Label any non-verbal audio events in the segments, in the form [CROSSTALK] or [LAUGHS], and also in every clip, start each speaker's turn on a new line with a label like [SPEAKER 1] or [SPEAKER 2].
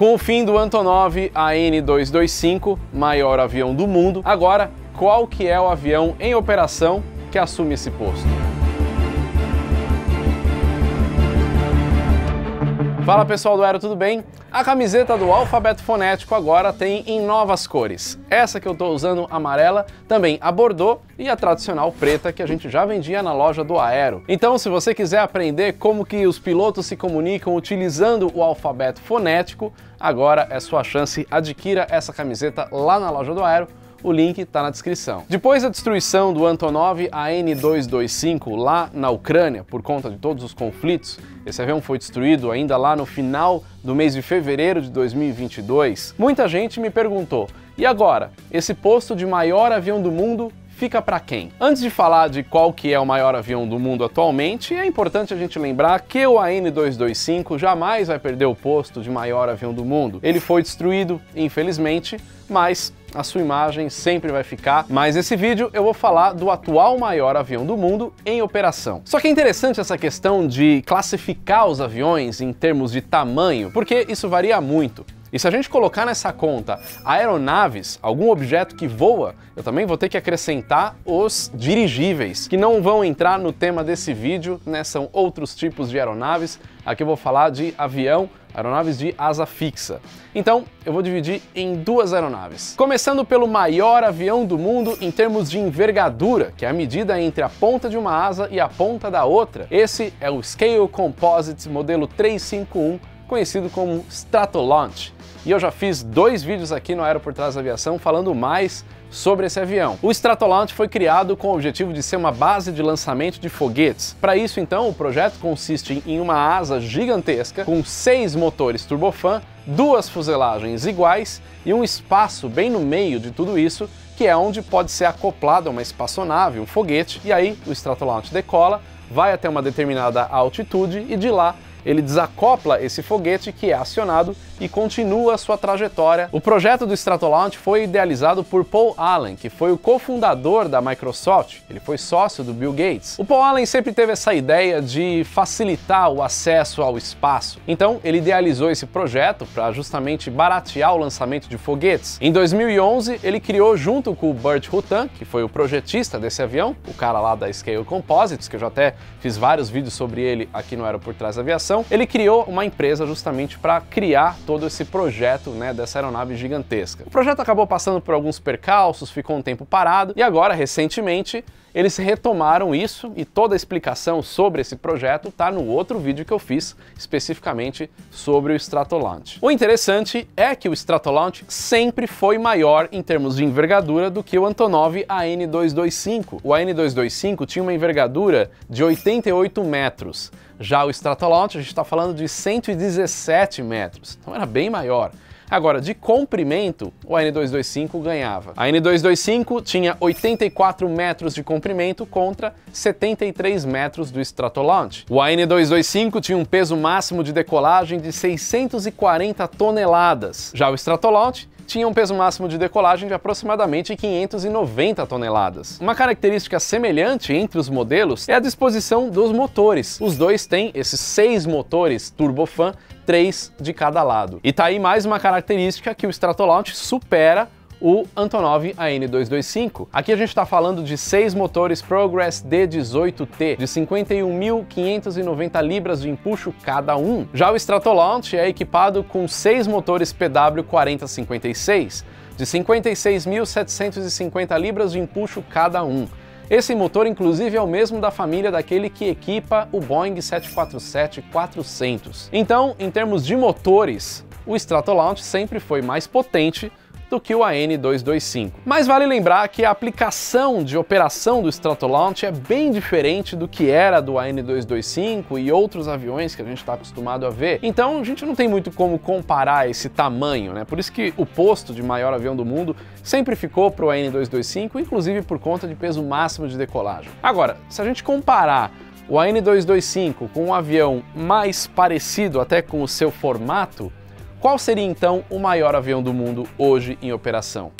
[SPEAKER 1] Com o fim do Antonov AN-225, maior avião do mundo, agora qual que é o avião em operação que assume esse posto? Fala pessoal do Aero, tudo bem? A camiseta do alfabeto fonético agora tem em novas cores. Essa que eu estou usando amarela, também a bordô e a tradicional preta que a gente já vendia na loja do Aero. Então se você quiser aprender como que os pilotos se comunicam utilizando o alfabeto fonético, agora é sua chance, adquira essa camiseta lá na loja do Aero o link está na descrição. Depois da destruição do Antonov AN-225 lá na Ucrânia, por conta de todos os conflitos, esse avião foi destruído ainda lá no final do mês de fevereiro de 2022, muita gente me perguntou, e agora, esse posto de maior avião do mundo fica para quem? Antes de falar de qual que é o maior avião do mundo atualmente, é importante a gente lembrar que o AN-225 jamais vai perder o posto de maior avião do mundo. Ele foi destruído, infelizmente, mas a sua imagem sempre vai ficar, mas nesse vídeo eu vou falar do atual maior avião do mundo em operação. Só que é interessante essa questão de classificar os aviões em termos de tamanho, porque isso varia muito. E se a gente colocar nessa conta aeronaves, algum objeto que voa, eu também vou ter que acrescentar os dirigíveis, que não vão entrar no tema desse vídeo, né? São outros tipos de aeronaves. Aqui eu vou falar de avião, aeronaves de asa fixa. Então, eu vou dividir em duas aeronaves. Começando pelo maior avião do mundo em termos de envergadura, que é a medida entre a ponta de uma asa e a ponta da outra. Esse é o Scale Composites modelo 351, conhecido como Stratolaunch e eu já fiz dois vídeos aqui no Aero por Trás da Aviação falando mais sobre esse avião. O Stratolaunch foi criado com o objetivo de ser uma base de lançamento de foguetes. Para isso, então, o projeto consiste em uma asa gigantesca com seis motores turbofan, duas fuselagens iguais e um espaço bem no meio de tudo isso, que é onde pode ser acoplado a uma espaçonave, um foguete, e aí o Stratolaunch decola, vai até uma determinada altitude e de lá ele desacopla esse foguete que é acionado e continua sua trajetória. O projeto do Stratolaunch foi idealizado por Paul Allen, que foi o cofundador da Microsoft. Ele foi sócio do Bill Gates. O Paul Allen sempre teve essa ideia de facilitar o acesso ao espaço. Então, ele idealizou esse projeto para justamente baratear o lançamento de foguetes. Em 2011, ele criou junto com o Burt Rutan, que foi o projetista desse avião, o cara lá da Scale Composites, que eu já até fiz vários vídeos sobre ele aqui no Aero por Trás da Aviação, ele criou uma empresa justamente para criar todo esse projeto né, dessa aeronave gigantesca. O projeto acabou passando por alguns percalços, ficou um tempo parado e agora, recentemente, eles retomaram isso e toda a explicação sobre esse projeto está no outro vídeo que eu fiz especificamente sobre o Stratolaunch. O interessante é que o Stratolaunch sempre foi maior em termos de envergadura do que o Antonov AN-225. O AN-225 tinha uma envergadura de 88 metros. Já o Stratolaunch, a gente está falando de 117 metros, então era bem maior. Agora, de comprimento, o AN225 ganhava. A N225 tinha 84 metros de comprimento contra 73 metros do Stratolaunch. O AN225 tinha um peso máximo de decolagem de 640 toneladas. Já o Stratolaunch tinha um peso máximo de decolagem de aproximadamente 590 toneladas. Uma característica semelhante entre os modelos é a disposição dos motores. Os dois têm esses seis motores turbofan, três de cada lado. E tá aí mais uma característica que o Stratolaunch supera o Antonov AN225. Aqui a gente está falando de seis motores Progress D18T de 51.590 libras de empuxo cada um. Já o Stratolaunch é equipado com seis motores PW4056 de 56.750 libras de empuxo cada um. Esse motor, inclusive, é o mesmo da família daquele que equipa o Boeing 747-400. Então, em termos de motores, o Stratolaunch sempre foi mais potente do que o AN225. Mas vale lembrar que a aplicação de operação do Stratolaunch é bem diferente do que era do AN225 e outros aviões que a gente está acostumado a ver. Então a gente não tem muito como comparar esse tamanho, né? Por isso que o posto de maior avião do mundo sempre ficou para o AN225, inclusive por conta de peso máximo de decolagem. Agora, se a gente comparar o AN225 com um avião mais parecido até com o seu formato, qual seria então o maior avião do mundo hoje em operação?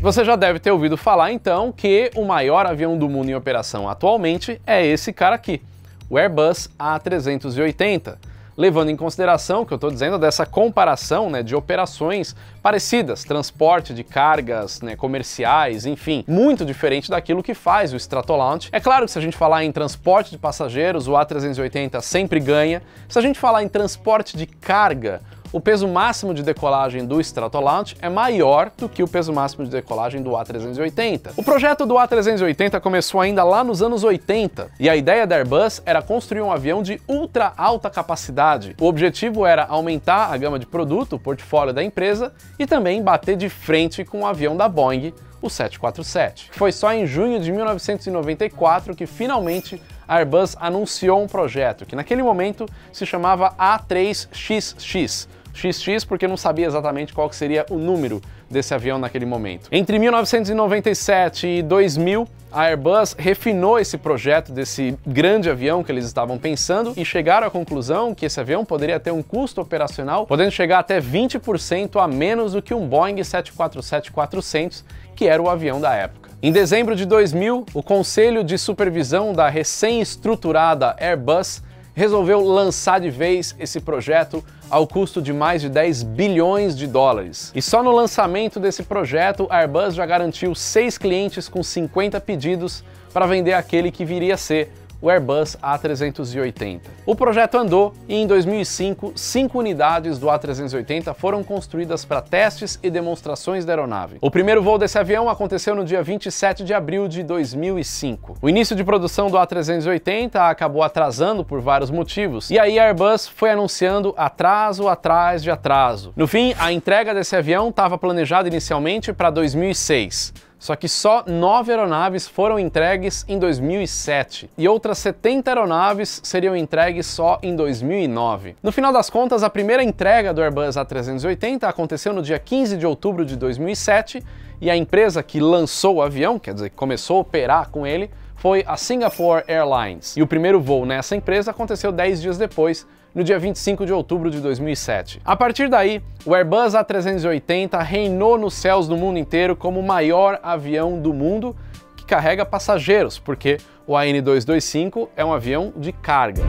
[SPEAKER 1] Você já deve ter ouvido falar então que o maior avião do mundo em operação atualmente é esse cara aqui, o Airbus A380 levando em consideração que eu estou dizendo dessa comparação né, de operações parecidas, transporte de cargas né, comerciais, enfim, muito diferente daquilo que faz o Stratolaunch. É claro que se a gente falar em transporte de passageiros, o A380 sempre ganha. Se a gente falar em transporte de carga, o peso máximo de decolagem do Stratolaunch é maior do que o peso máximo de decolagem do A380. O projeto do A380 começou ainda lá nos anos 80 e a ideia da Airbus era construir um avião de ultra alta capacidade. O objetivo era aumentar a gama de produto, o portfólio da empresa e também bater de frente com o avião da Boeing, o 747. Foi só em junho de 1994 que finalmente a Airbus anunciou um projeto que naquele momento se chamava A3XX, XX porque não sabia exatamente qual seria o número desse avião naquele momento. Entre 1997 e 2000, a Airbus refinou esse projeto desse grande avião que eles estavam pensando e chegaram à conclusão que esse avião poderia ter um custo operacional podendo chegar até 20% a menos do que um Boeing 747-400, que era o avião da época. Em dezembro de 2000, o Conselho de Supervisão da recém-estruturada Airbus resolveu lançar de vez esse projeto ao custo de mais de 10 bilhões de dólares. E só no lançamento desse projeto, a Airbus já garantiu seis clientes com 50 pedidos para vender aquele que viria a ser o Airbus A380. O projeto andou e em 2005, cinco unidades do A380 foram construídas para testes e demonstrações da aeronave. O primeiro voo desse avião aconteceu no dia 27 de abril de 2005. O início de produção do A380 acabou atrasando por vários motivos, e aí a Airbus foi anunciando atraso atrás de atraso. No fim, a entrega desse avião estava planejada inicialmente para 2006. Só que só nove aeronaves foram entregues em 2007 e outras 70 aeronaves seriam entregues só em 2009. No final das contas, a primeira entrega do Airbus A380 aconteceu no dia 15 de outubro de 2007 e a empresa que lançou o avião, quer dizer, começou a operar com ele, foi a Singapore Airlines. E o primeiro voo nessa empresa aconteceu 10 dias depois, no dia 25 de outubro de 2007. A partir daí, o Airbus A380 reinou nos céus do mundo inteiro como o maior avião do mundo que carrega passageiros, porque o AN225 é um avião de carga.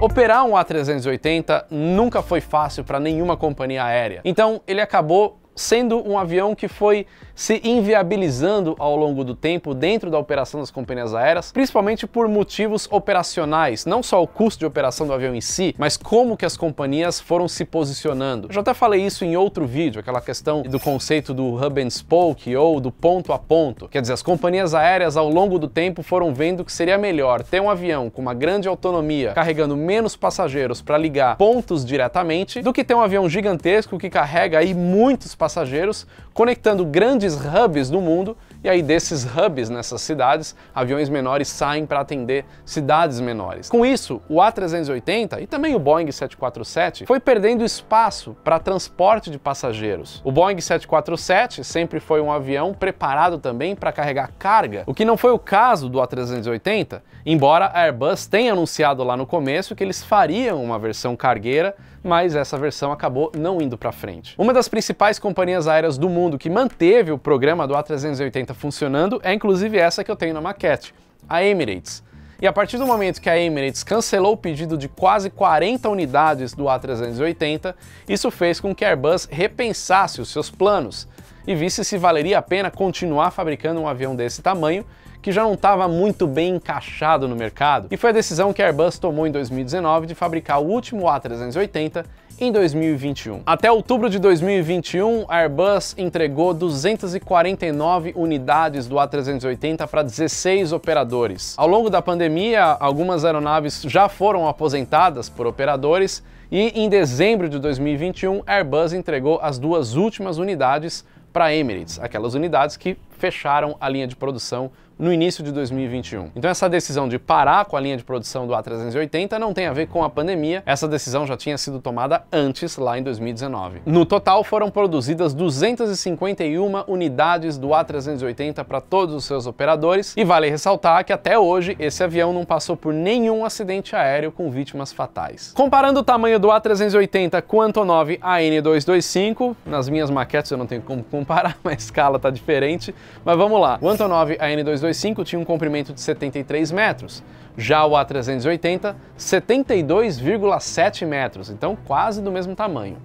[SPEAKER 1] Operar um A380 nunca foi fácil para nenhuma companhia aérea, então ele acabou sendo um avião que foi se inviabilizando ao longo do tempo dentro da operação das companhias aéreas, principalmente por motivos operacionais, não só o custo de operação do avião em si, mas como que as companhias foram se posicionando. Eu já até falei isso em outro vídeo, aquela questão do conceito do hub and spoke ou do ponto a ponto. Quer dizer, as companhias aéreas ao longo do tempo foram vendo que seria melhor ter um avião com uma grande autonomia, carregando menos passageiros para ligar pontos diretamente, do que ter um avião gigantesco que carrega aí muitos passageiros, conectando grandes grandes hubs do mundo e aí desses hubs nessas cidades, aviões menores saem para atender cidades menores. Com isso, o A380 e também o Boeing 747 foi perdendo espaço para transporte de passageiros. O Boeing 747 sempre foi um avião preparado também para carregar carga, o que não foi o caso do A380, embora a Airbus tenha anunciado lá no começo que eles fariam uma versão cargueira mas essa versão acabou não indo para frente. Uma das principais companhias aéreas do mundo que manteve o programa do A380 funcionando é inclusive essa que eu tenho na maquete, a Emirates. E a partir do momento que a Emirates cancelou o pedido de quase 40 unidades do A380, isso fez com que a Airbus repensasse os seus planos e visse se valeria a pena continuar fabricando um avião desse tamanho que já não estava muito bem encaixado no mercado, e foi a decisão que a Airbus tomou em 2019 de fabricar o último A380 em 2021. Até outubro de 2021, a Airbus entregou 249 unidades do A380 para 16 operadores. Ao longo da pandemia, algumas aeronaves já foram aposentadas por operadores e em dezembro de 2021, a Airbus entregou as duas últimas unidades para Emirates, aquelas unidades que fecharam a linha de produção no início de 2021. Então essa decisão de parar com a linha de produção do A380 não tem a ver com a pandemia, essa decisão já tinha sido tomada antes, lá em 2019. No total foram produzidas 251 unidades do A380 para todos os seus operadores e vale ressaltar que até hoje esse avião não passou por nenhum acidente aéreo com vítimas fatais. Comparando o tamanho do A380 com o Antonov AN225, nas minhas maquetes eu não tenho como comparar, [LAUGHS] mas a escala está diferente, mas vamos lá. O Antonov AN225 AN225 tinha um comprimento de 73 metros, já o A380, 72,7 metros, então quase do mesmo tamanho.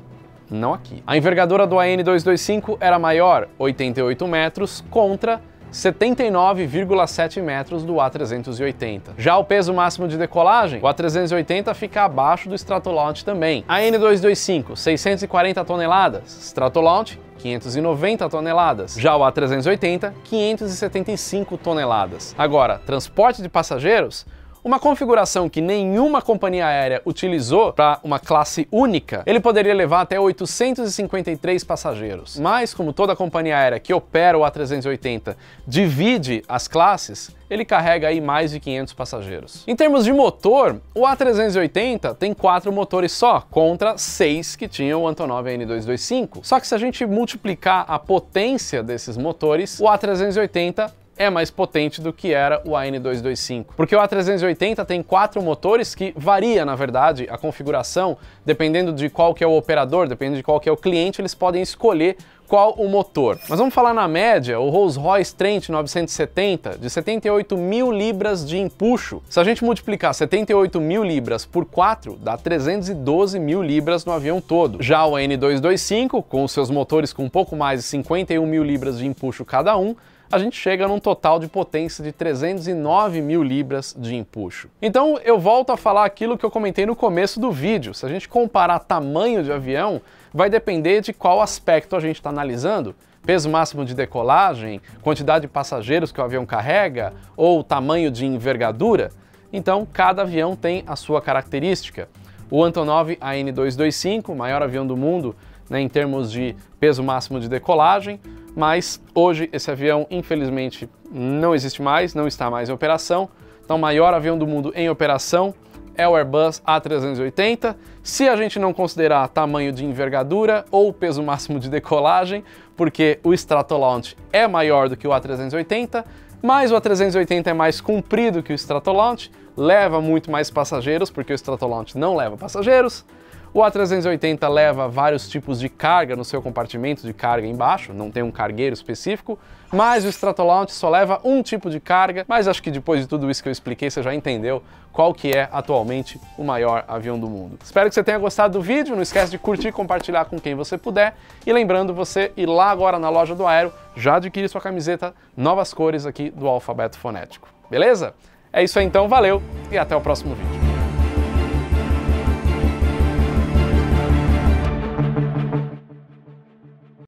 [SPEAKER 1] Não aqui. A envergadura do AN225 era maior, 88 metros, contra 79,7 metros do A380. Já o peso máximo de decolagem, o A380 fica abaixo do Stratolaunch também. A N225, 640 toneladas, Stratolaunch 590 toneladas. Já o A380, 575 toneladas. Agora, transporte de passageiros, uma configuração que nenhuma companhia aérea utilizou para uma classe única, ele poderia levar até 853 passageiros. Mas, como toda companhia aérea que opera o A380 divide as classes, ele carrega aí mais de 500 passageiros. Em termos de motor, o A380 tem quatro motores só, contra seis que tinham o Antonov N225. Só que se a gente multiplicar a potência desses motores, o A380 é mais potente do que era o AN225. Porque o A380 tem quatro motores que varia, na verdade, a configuração, dependendo de qual que é o operador, dependendo de qual que é o cliente, eles podem escolher qual o motor. Mas vamos falar na média, o Rolls-Royce Trent 970, de 78 mil libras de empuxo. Se a gente multiplicar 78 mil libras por 4, dá 312 mil libras no avião todo. Já o N225, com seus motores com um pouco mais de 51 mil libras de empuxo cada um, a gente chega num total de potência de 309 mil libras de empuxo. Então eu volto a falar aquilo que eu comentei no começo do vídeo. Se a gente comparar tamanho de avião, vai depender de qual aspecto a gente está analisando. Peso máximo de decolagem, quantidade de passageiros que o avião carrega ou tamanho de envergadura. Então, cada avião tem a sua característica. O Antonov AN225, maior avião do mundo né, em termos de peso máximo de decolagem, mas hoje esse avião, infelizmente, não existe mais, não está mais em operação. Então, o maior avião do mundo em operação é o Airbus A380. Se a gente não considerar tamanho de envergadura ou peso máximo de decolagem, porque o Stratolaunch é maior do que o A380, mas o A380 é mais comprido que o Stratolaunch, leva muito mais passageiros, porque o Stratolaunch não leva passageiros, o A380 leva vários tipos de carga no seu compartimento de carga embaixo, não tem um cargueiro específico, mas o Stratolaunch só leva um tipo de carga, mas acho que depois de tudo isso que eu expliquei, você já entendeu qual que é atualmente o maior avião do mundo. Espero que você tenha gostado do vídeo, não esquece de curtir e compartilhar com quem você puder, e lembrando você ir lá agora na loja do Aero, já adquirir sua camiseta, novas cores aqui do alfabeto fonético. Beleza? É isso aí então, valeu e até o próximo vídeo.